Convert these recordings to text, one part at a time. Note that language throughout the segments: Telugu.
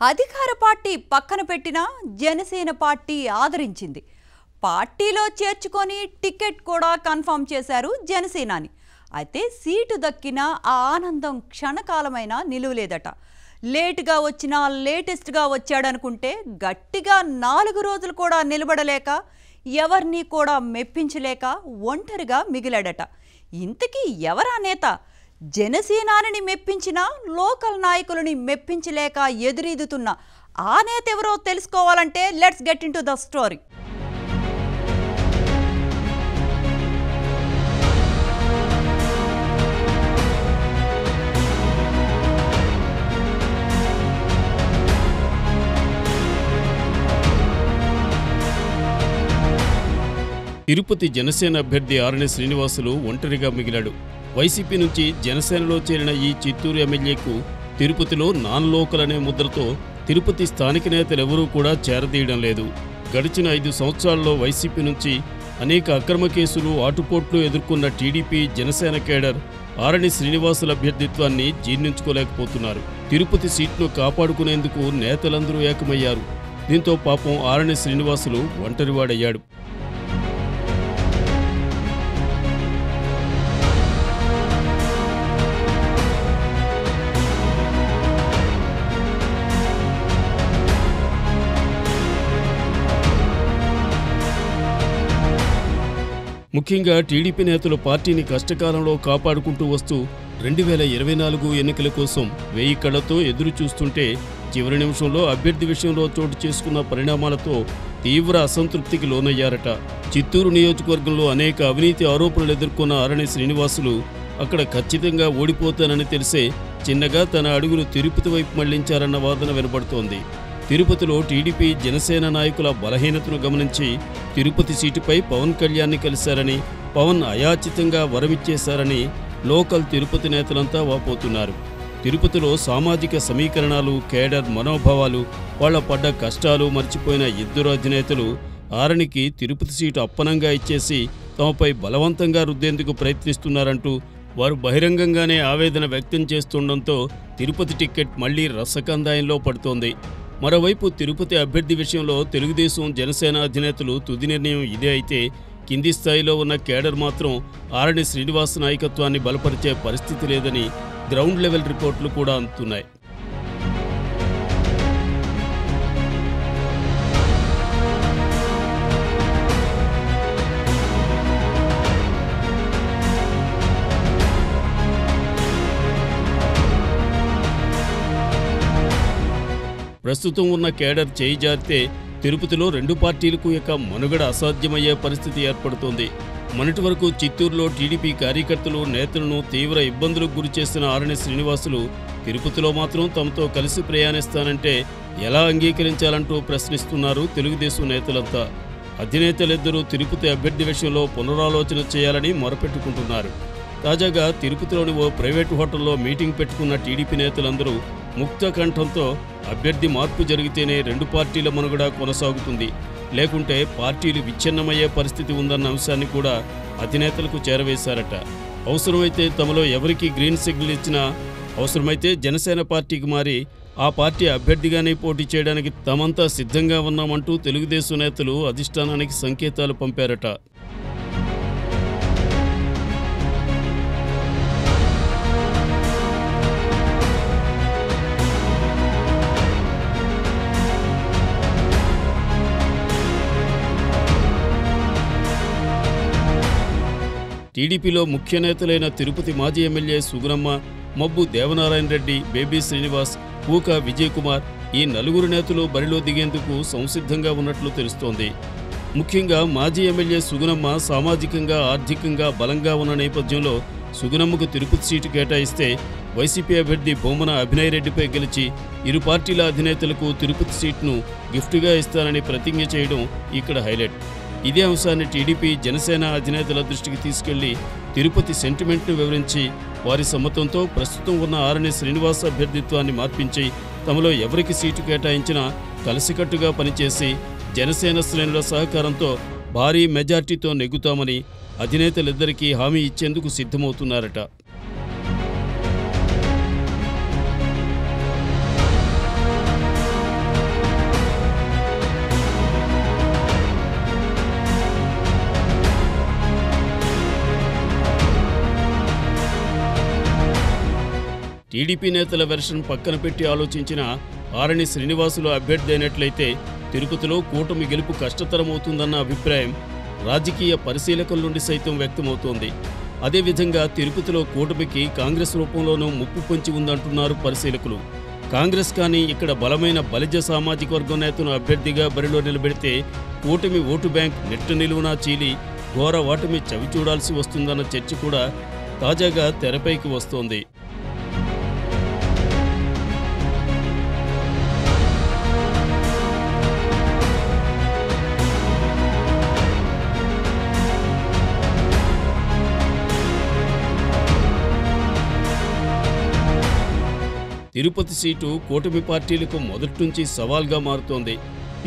అధికార పార్టీ పక్కన పెట్టినా జనసేన పార్టీ ఆదరించింది. పార్టీలో చేర్చుకొని టికెట్ కూడా కన్ఫర్మ్ చేశారు జనసేనాని. అయితే సీటు దక్కిన ఆ ఆనందం క్షణకాలమైన నిలువలేదట. లేటుగా వచ్చినా లేటెస్ట్గా వచ్చాడనుకుంటే గట్టిగా నాలుగు రోజులు కూడా నిలబడలేక ఎవరిని కూడా మెప్పించలేక ఒంటరిగా మిగిలాడట. ఇంతకీ ఎవరా నేత? జనసేనాని మెప్పించిన లోకల్ నాయకులని మెప్పించలేక ఎదురీదుతున్న ఆ నేత ఎవరో తెలుసుకోవాలంటే let's get into the story. Tirupati Janasena అభ్యర్థి ఆరణి శ్రీనివాసులు ఒంటరిగా మిగిలాడు. వైసీపీ నుంచి జనసేనలో చేరిన ఈ చిత్తూరు ఎమ్మెల్యేకు తిరుపతిలో నాన్ లోకల్ అనే ముద్రతో తిరుపతి స్థానిక నేతలెవరూ కూడా చేరదీయడం లేదు. గడిచిన ఐదు సంవత్సరాల్లో వైసీపీ నుంచి అనేక అక్రమ కేసులు ఆటుపోట్లు ఎదుర్కొన్న టీడీపీ జనసేన కేడర్ ఆరణి శ్రీనివాసుల అభ్యర్థిత్వాన్ని జీర్ణించుకోలేకపోతున్నారు. తిరుపతి సీట్ను కాపాడుకునేందుకు నేతలందరూ ఏకమయ్యారు. దీంతో పాపం ఆరణి శ్రీనివాసులు ఒంటరివాడయ్యాడు. ముఖ్యంగా టీడీపీ నేతలు పార్టీని కష్టకాలంలో కాపాడుకుంటూ వస్తూ రెండు వేల ఇరవై నాలుగు ఎన్నికల కోసం వెయ్యి కళ్ళతో ఎదురు చూస్తుంటే చివరి నిమిషంలో అభ్యర్థి విషయంలో చోటు చేసుకున్న పరిణామాలతో తీవ్ర అసంతృప్తికి లోనయ్యారట. చిత్తూరు నియోజకవర్గంలో అనేక అవినీతి ఆరోపణలు ఎదుర్కొన్న ఆరణి శ్రీనివాసులు అక్కడ ఖచ్చితంగా ఓడిపోతానని తెలిసే చిన్నగా తన అడుగులు తిరుపతి వైపు మళ్ళించారన్న వాదన వినబడుతోంది తిరుపతిలో టీడీపీ జనసేన నాయకుల బలహీనతను గమనించి తిరుపతి సీటుపై పవన్ కళ్యాణ్ని కలిశారని పవన్ అయాచితంగా వరమిచ్చేశారని లోకల్ తిరుపతి నేతలంతా వాపోతున్నారు. తిరుపతిలో సామాజిక సమీకరణాలు కేడర్ మనోభావాలు వాళ్ళ పడ్డ కష్టాలు మర్చిపోయిన ఇద్దరు అధినేతలు ఆరణికి తిరుపతి సీటు అప్పనంగా ఇచ్చేసి తమపై బలవంతంగా రుద్దేందుకు ప్రయత్నిస్తున్నారంటూ వారు బహిరంగంగానే ఆవేదన వ్యక్తం చేస్తుండటంతో తిరుపతి టిక్కెట్ మళ్ళీ రసకందాయంలో పడుతోంది. మరోవైపు తిరుపతి అభ్యర్థి విషయంలో తెలుగుదేశం జనసేన అధినేతలు తుది నిర్ణయం ఇదే అయితే కింది స్థాయిలో ఉన్న కేడర్ మాత్రం ఆరణి శ్రీనివాస్ నాయకత్వాన్ని బలపరిచే పరిస్థితి లేదని గ్రౌండ్ లెవెల్ రిపోర్టులు కూడా అందుతున్నాయి. ప్రస్తుతం ఉన్న కేడర్ చేయి జారితే తిరుపతిలో రెండు పార్టీలకు యొక్క మనుగడ అసాధ్యమయ్యే పరిస్థితి ఏర్పడుతోంది. మొన్నటి వరకు చిత్తూరులో టీడీపీ కార్యకర్తలు నేతలను తీవ్ర ఇబ్బందులకు గురి చేసిన ఆరణి శ్రీనివాసులు తిరుపతిలో మాత్రం తమతో కలిసి ప్రయాణిస్తానంటే ఎలా అంగీకరించాలంటూ ప్రశ్నిస్తున్నారు తెలుగుదేశం నేతలంతా. అధినేతలిద్దరూ తిరుపతి అభ్యర్థి విషయంలో పునరాలోచన చేయాలని మొరపెట్టుకుంటున్నారు. తాజాగా తిరుపతిలోని ఓ ప్రైవేటు హోటల్లో మీటింగ్ పెట్టుకున్న టీడీపీ నేతలందరూ ముక్త కంఠంతో అభ్యర్థి మార్పు జరిగితేనే రెండు పార్టీల మనుగడ కొనసాగుతుంది. లేకుంటే పార్టీలు విచ్ఛిన్నమయ్యే పరిస్థితి ఉందన్న అంశాన్ని కూడా అధినేతలకు చేరవేశారట. అవసరమైతే తమలో ఎవరికి గ్రీన్ సిగ్నల్ ఇచ్చినా అవసరమైతే జనసేన పార్టీకి మారి ఆ పార్టీ అభ్యర్థిగానే పోటీ చేయడానికి తమంతా సిద్ధంగా ఉన్నామంటూ తెలుగుదేశం నేతలు అధిష్టానానికి సంకేతాలు పంపారట. టీడీపీలో ముఖ్య నేతలైన తిరుపతి మాజీ ఎమ్మెల్యే సుగుణమ్మ మబ్బు దేవనారాయణ రెడ్డి బేబీ శ్రీనివాస్ పూక విజయ్ కుమార్ ఈ నలుగురు నేతలు బరిలో దిగేందుకు సంసిద్ధంగా ఉన్నట్లు తెలుస్తోంది. ముఖ్యంగా మాజీ ఎమ్మెల్యే సుగుణమ్మ సామాజికంగా ఆర్థికంగా బలంగా ఉన్న నేపథ్యంలో సుగుణమ్మకు తిరుపతి సీటు కేటాయిస్తే వైసీపీ అభ్యర్థి బొమ్మన అభినయ్ రెడ్డిపై గెలిచి ఇరు పార్టీల అధినేతలకు తిరుపతి సీట్ను గిఫ్ట్గా ఇస్తానని ప్రతిజ్ఞ చేయడం ఇక్కడ హైలైట్. ఇదే అంశాన్ని టీడీపీ జనసేన అధినేతల దృష్టికి తీసుకెళ్ళి తిరుపతి సెంటిమెంట్ను వివరించి వారి సమ్మతంతో ప్రస్తుతం ఉన్న ఆరణి శ్రీనివాస్ అభ్యర్థిత్వాన్ని మార్పించి తమలో ఎవరికి సీటు కేటాయించినా కలిసికట్టుగా పనిచేసి జనసేన శ్రేణుల సహకారంతో భారీ మెజార్టీతో నెగ్గుతామని అధినేతలిద్దరికీ హామీ ఇచ్చేందుకు సిద్ధమవుతున్నారట. టీడీపీ నేతల వెర్షన్ పక్కన పెట్టి ఆలోచించిన ఆరణి శ్రీనివాసులు అభ్యర్థి అయినట్లయితే తిరుపతిలో కూటమి గెలుపు కష్టతరమవుతుందన్న అభిప్రాయం రాజకీయ పరిశీలకుల నుండి సైతం వ్యక్తమవుతోంది. అదేవిధంగా తిరుపతిలో కూటమికి కాంగ్రెస్ రూపంలోనూ ముప్పు పొంచి ఉందంటున్నారు పరిశీలకులు. కాంగ్రెస్ కానీ ఇక్కడ బలమైన బలిజ సామాజిక వర్గం నేతను అభ్యర్థిగా బరిలో నిలబెడితే కూటమి ఓటు బ్యాంక్ నెట్టు నిలువునా చీలి ఘోర ఓటమి చవి చూడాల్సి వస్తుందన్న చర్చ కూడా తాజాగా తెరపైకి వస్తోంది. తిరుపతి సీటు కూటమి పార్టీలకు మొదటి సవాల్గా మారుతోంది.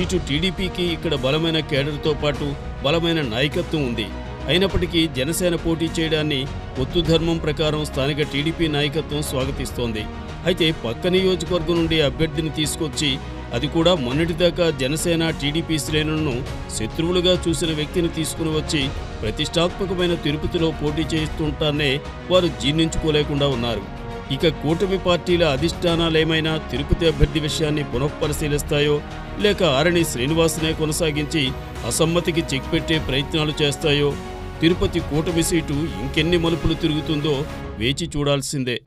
ఇటు టీడీపీకి ఇక్కడ బలమైన కేడర్తో పాటు బలమైన నాయకత్వం ఉంది. అయినప్పటికీ జనసేన పోటీ చేయడాన్ని పొత్తు ధర్మం ప్రకారం స్థానిక టీడీపీ నాయకత్వం స్వాగతిస్తోంది. అయితే పక్క నియోజకవర్గం నుండి అభ్యర్థిని తీసుకొచ్చి అది కూడా మొన్నటిదాకా జనసేన టీడీపీ శ్రేణులను శత్రువులుగా చూసిన వ్యక్తిని తీసుకుని వచ్చి ప్రతిష్టాత్మకమైన తిరుపతిలో పోటీ చేస్తుంటానే వారు జీర్ణించుకోలేకుండా ఉన్నారు. ఇక కూటమి పార్టీల అధిష్టానాలేమైనా తిరుపతి అభ్యర్థి విషయాన్ని పునఃపరిశీలిస్తాయో లేక ఆరణి శ్రీనివాసనే కొనసాగించి అసమ్మతికి చెక్ పెట్టే ప్రయత్నాలు చేస్తాయో తిరుపతి కూటమి సీటు ఇంకెన్ని మలుపులు తిరుగుతుందో వేచి చూడాల్సిందే.